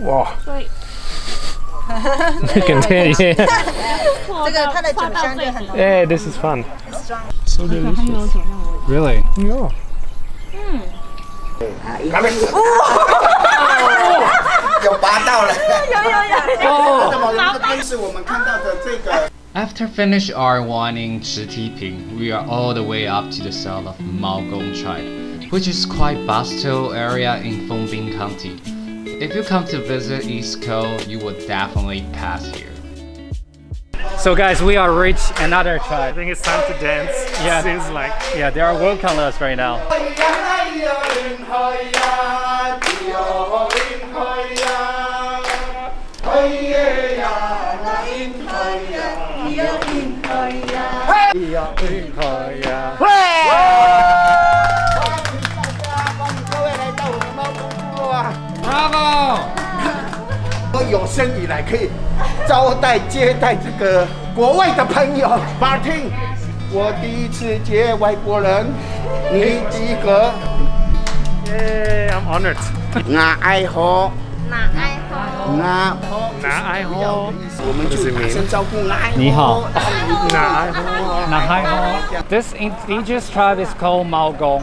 哇！对，很甜耶。这个它的酒香就很浓。哎，this is fun. So delicious. Really? Yeah. 嗯。有拔到了。有有有。哦。拔到。是我们看到的这个。After oh。finish our wine in Chitiping, we are all the way up to the south of Maogong Chai, which is quite bustle area in Fengbin County. If you come to visit East Coast, you will definitely pass here. So guys, we are reach another I think it's time to dance. Yeah. Seems like. Yeah, they are working on us right now. 各生以来可以招待接待这个国外的朋友，Martin，我第一次接外国人，你第一个，Yay, I'm honored. 我爱好，哪爱好？我拿爱好，我们就打声招呼，爱好。你好。拿爱好。Nahai This indigenous tribe is called Maogong.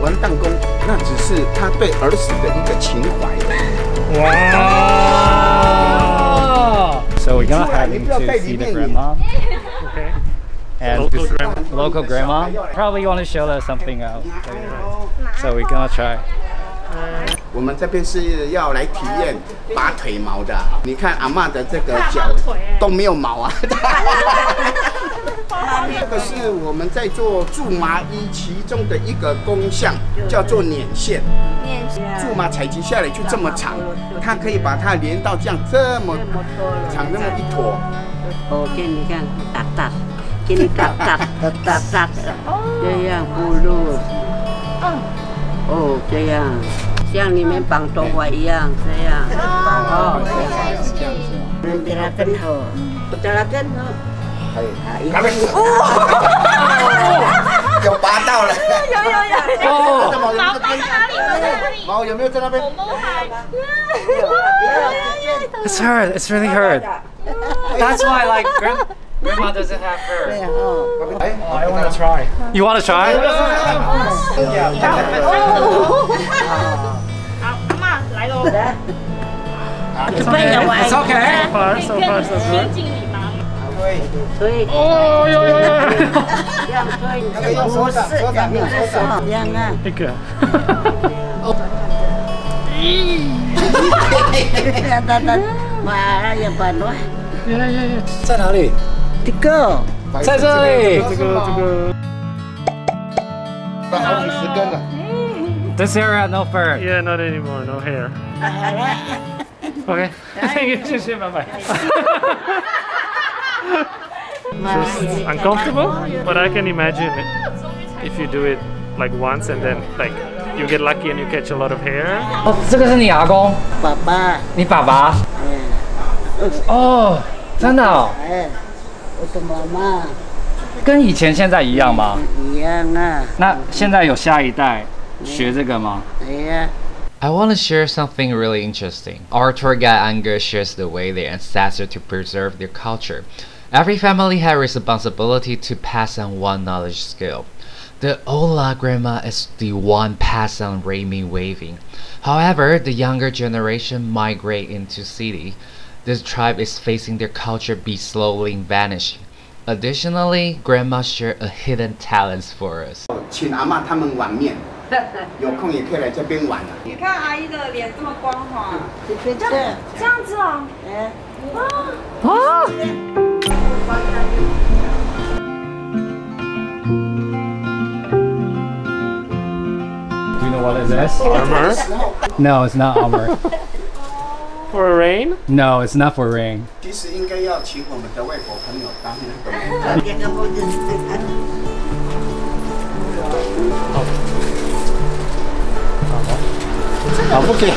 玩弹弓，那只是他对儿时的一个情怀。Wow. So we're gonna head in to see the grandma Okay. and Local grandma. local grandma. Probably want to show us something else. So we're gonna try. 我们这边是要来体验拔腿毛的。你看阿妈的这个脚都没有毛啊。这个是我们在做苎麻衣其中的一个工项，叫做捻线。念苎麻采集下来就这么长，它可以把它连到这样这么长那么一坨。哦，给你看，打打，给你打打打打，这样不露。哦，这样，像你们绑头发一样，这样。哦，这样。Beratkan ho, beratkan ho. 哎，有拔到了。有有有。哦，毛在哪里？毛有没有在那边？It's hurt. It's really hurt. That's why like grand- grandma doesn't have her. 哎，I want to try. You want to try? 好，阿妈来喽。It's okay. So far, so far, so 先 good. 敬礼吗？吹，Oh, yo, yo, yo. 这样吹，不是，这样这样啊。那个。打打，妈呀，把诺，在哪里？这个。在这里。这个这个。好几十根了。This area no fur. Yeah, not anymore. No hair. Okay. Thank you. 谢谢，拜拜。It's uncomfortable, but I can imagine it if you do it like once and then like you get lucky and you catch a lot of hair. 哦，这个是你阿公，爸爸，你爸爸。哦，真的哦，哎，我的妈妈跟以前现在一样吗？一样啊，那现在有下一代学这个吗？哎呀。I want to share something really interesting. Our tour guide Anger shares the way their ancestors to preserve their culture. Every family had responsibility to pass on one knowledge skill. The Ola grandma is the one passing on ramie waving. However, the younger generation migrate into city. This tribe is facing their culture be slowly vanishing. Additionally, grandma shared a hidden talent for us. 请阿妈他们碗面 有空也可以来这边玩啊。你看阿姨的脸这么光滑，这边这，这样子哦。哎， what is this? Armor No, it's not armor. for rain. No, it's not for rain. 其实应该要请我们的外国朋友当那个。 好，OK，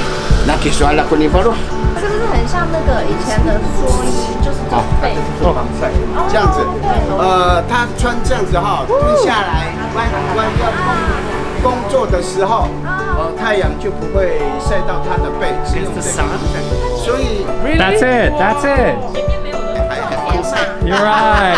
那给刷了，给你发了。是不是很像那个以前的蓑衣，就是装备？这样子，呃，他穿这样子哈，蹲下来，弯弯腰工工作的时候，呃，太阳就不会晒到他的背，是用这个。所以 That's it. That's it. 还很防晒。You're right.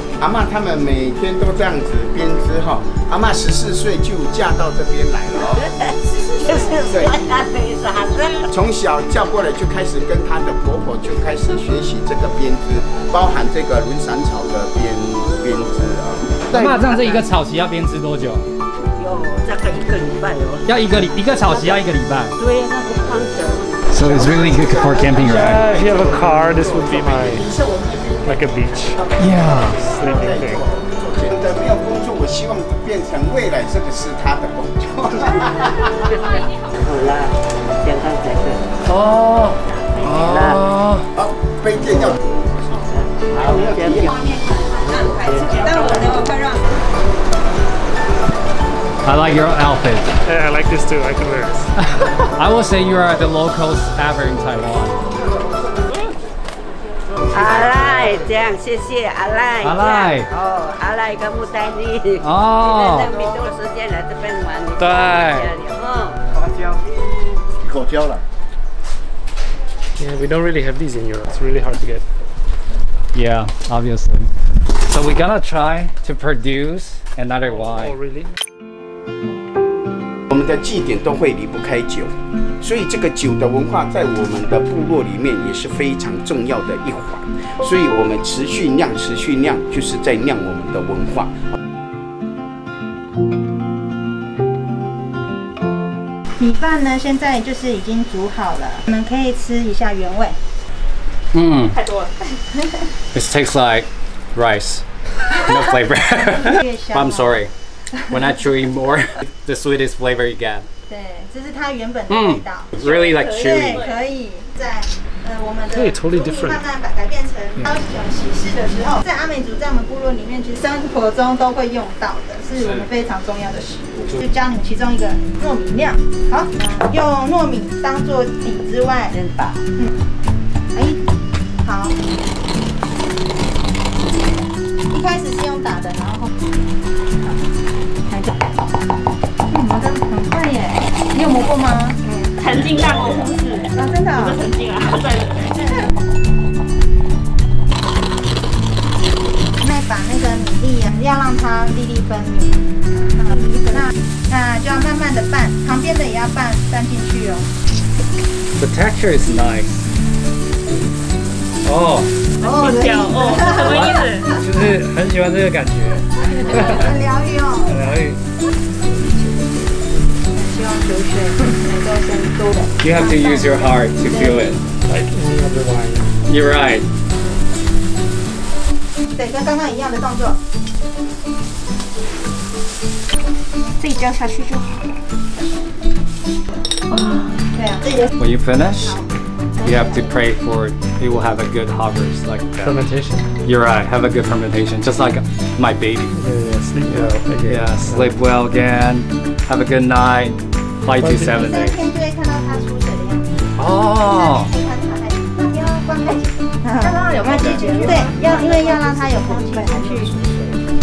阿妈他们每天都这样子编织哈。阿妈十四岁就嫁到这边来了哦。对，从小嫁过来就开始跟她的婆婆就开始学习这个编织，包含这个轮伞草的编编织啊。那这样这一个草席要编织多久？有大概一个礼拜哦。要一个礼一个草席要一个礼拜。对，那个方程。So it's really good for camping, Yeah, if you have a car, this would be my like a beach Yeah. sleeping thing. 觉得没有工作，我希望变成未来这个是他的工作。好啦，健康才是。哦。哦。好，杯垫要。好，这样。 I like your outfit. Yeah, I like this too. I can wear this. I will say you are the locals ever in Taiwan. 阿赖，这样谢谢阿赖。阿赖这样哦，阿赖跟木呆你。哦现在没多时间来这边玩。你对嗯。花椒，口椒了。 Yeah, we don't really have these in Europe. It's really hard to get. Yeah, obviously. So we're gonna try to produce another Oh, wine. really? 我们的祭典都会离不开酒，所以这个酒的文化在我们的部落里面也是非常重要的一环。所以我们持续酿，持续酿，就是在酿我们的文化。米饭呢，现在就是已经煮好了，我们可以吃一下原味。Mm. 太多了。This tastes like rice. No flavor. I'm sorry. When I chew more, the sweetest flavor you get. 对，这是它原本的味道。Really like 对，chewy. 可以在呃我们的对，totally different 慢慢把改变成要有喜事的时候，在阿美族在我们部落里面，其实生活中都会用到的，是我们非常重要的食物。就教你们其中一个糯米料，好，用糯米当做底之外，先打。嗯，哎，好，一开始是用打的，然后磨得很快耶，你有磨过吗？嗯曾经让我忽视，啊，真的、哦。曾经啊，对对。那把那个米粒啊，要让它粒粒分明。那那就要慢慢的拌，旁边的也要拌拌进去哦。The texture is nice. Oh, 哦，掉哦，什么意思？就 是很喜欢这个感觉，很疗愈哦。很疗愈。You have to use your heart to feel it. Like any other wine. You're right. 对，跟刚刚一样的动作。自己浇下去就好了。对啊，这个 When you finish, you have to pray for it will have a good harvest. Like that. Fermentation. You're right. Have a good fermentation, just like my baby. Yeah, yeah, sleep well. Okay. Yeah. Sleep well again. Have a good night. Five to seven 第三 days. 天就会看到它出水的样子。哦。可以看它太那不要关太紧，要让它有空气进去。对，要因为要让它有空气进去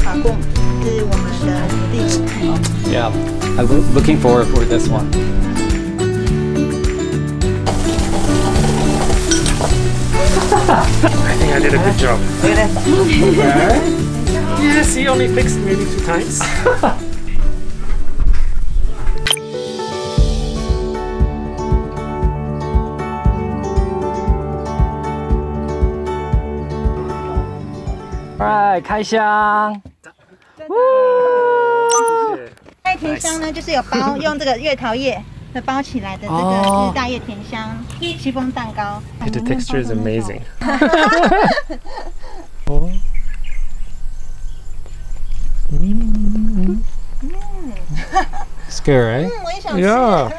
把供是我们的土地。 Yeah. I'm loo- looking forward for this one. I think I did a good job. yes, he only fixed maybe two times. Alright，开箱。那甜香呢，就是有包用这个月桃叶的包起来的这个哦是大叶甜香戚风蛋糕。The texture is amazing. It's good, right? 嗯，我也想吃。Yeah.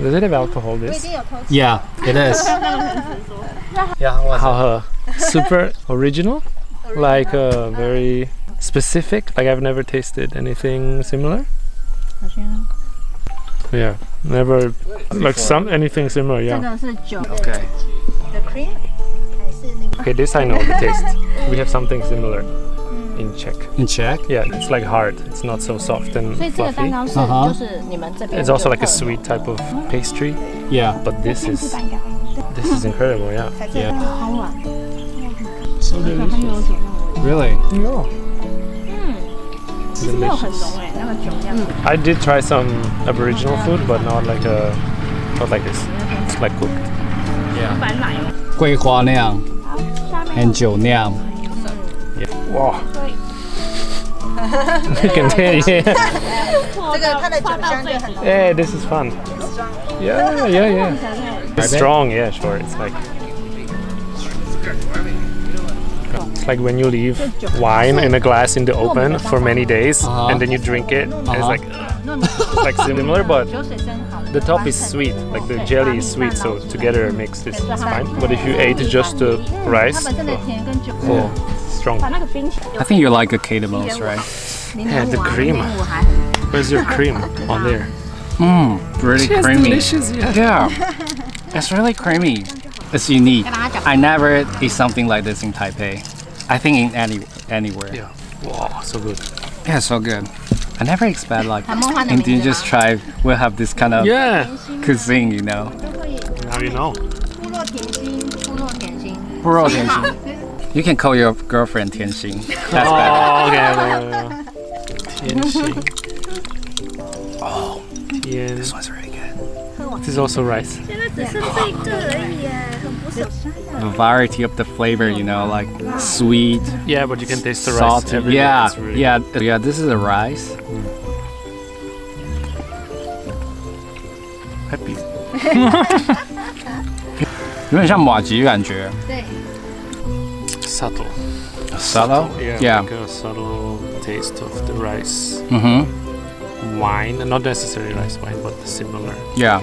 Does it have alcohol? 我已 This? 经有偷吃。Yeah, it is. yeah, what's How uh, super original, original. like uh, uh, very specific. Like I've never tasted anything similar. Yeah, never like some anything similar. Yeah. Okay. The cream. Okay, this I know the taste. We have something similar in Czech. In Czech? Yeah, it's like hard. It's not so soft and fluffy. Uh-huh. Uh -huh. It's also like a sweet type of pastry. Yeah. But this is this is incredible. Yeah. Yeah So delicious. Really? Yeah. 其实没有很浓哎，那个酒量。 I did try some Aboriginal food, but not like a not like this. It's like cooked. Yeah. 白奶油。桂花酿下面 and 酒酿。 Wow. you can tell. Yeah. 这个它的酒香就很浓。 yeah, this is fun. Yeah, yeah, yeah. It's strong. Yeah, sure. It's like. like when you leave wine in a glass in the open for many days uh -huh. and then you drink it, uh -huh. it's uh-huh. like like similar, but the top is sweet, like the jelly is sweet, so together mixed it's fine. But if you ate just the rice, oh, oh strong. I think you like the kid most, right? Yeah, the cream. Where's your cream on there? Mmm, really creamy. Delicious, yeah. yeah, it's really creamy. It's unique. I never eat something like this in Taipei. I think in any anywhere. Yeah. Wow, so good. Yeah, so good. I never expect like indigenous tribe will have this kind of yeah. cuisine, you know. How do you know? Puro Tianxin. You can call your girlfriend Tianxin. That's oh, better. okay. Tianxin. Oh, Tian. this one's really good. This is also rice. Yeah variety of the flavor, you know, like sweet, Yeah, but you can taste the rice. salty. every day. Yeah, It's really yeah, yeah. This is a rice. happy. 有点像马吉感觉。对， Subtle. Subtle? Yeah, Yeah. Like a subtle taste of the rice. Mm-hmm. Wine, not necessarily rice wine, but similar. Yeah.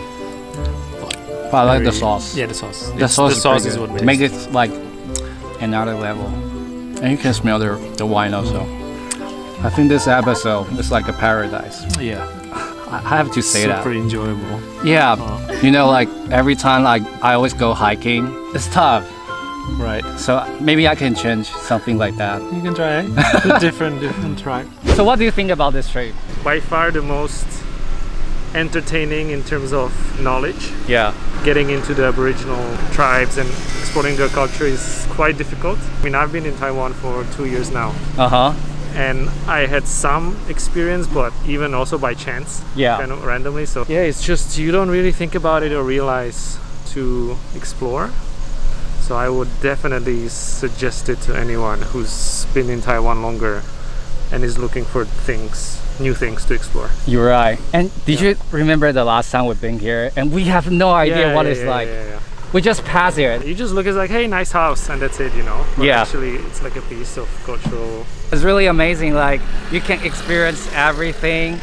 But I like the sauce. Yeah, the sauce. The It's- sauce, the is, sauce pretty is good. what make makes it like another level. And you can smell the, the wine also. I think this episode is like a paradise. Yeah. I I have to say Super that. Super enjoyable. Yeah. Oh. You know, like every time like I always go hiking, it's tough. Right. So maybe I can change something like that. You can try. Eh? different, different tribe. So what do you think about this trip? By far the most entertaining in terms of knowledge. Yeah. Getting into the Aboriginal tribes and exploring their culture is quite difficult. I mean, I've been in Taiwan for two years now, Uh-huh. and I had some experience, but even also by chance, Yeah. kind of randomly. So yeah, it's just you don't really think about it or realize to explore. So I would definitely suggest it to anyone who's been in Taiwan longer and is looking for things, new things to explore. You're right. And did you remember the last time we've been here? And we have no idea Yeah, what yeah, it's yeah, like. yeah, yeah. We just pass here You just look it's like, hey, nice house, and that's it, you know. But Yeah. Actually, it's like a piece of cultural. It's really amazing. Like you can experience everything,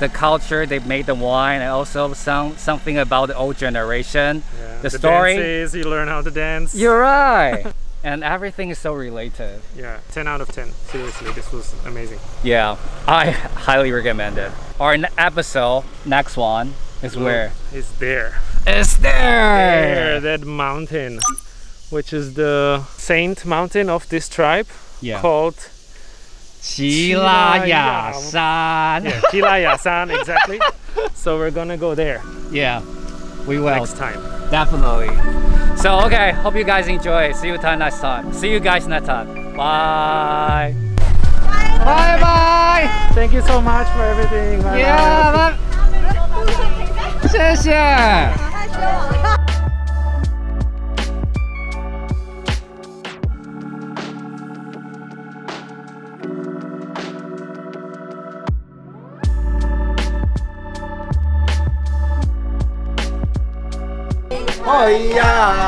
the culture they made the wine, and also some something about the old generation. Yeah. The story. dances, you learn how to dance. You're right. and everything is so related. Yeah, 10 out of 10. Seriously, this was amazing. Yeah, I highly recommend it. Our episode, next one, is Ooh, where? It's there. It's there! There, that mountain, which is the saint mountain of this tribe yeah. called Chilaya San. Yeah, Chilaya San, exactly. so we're gonna go there. Yeah, we will. Next time. Definitely. So okay, hope you guys enjoy. See you time next time. See you guys next time. Bye. Bye bye. bye. Thank you so much for everything. Bye yeah. Bye. bye. 谢谢。哎呀！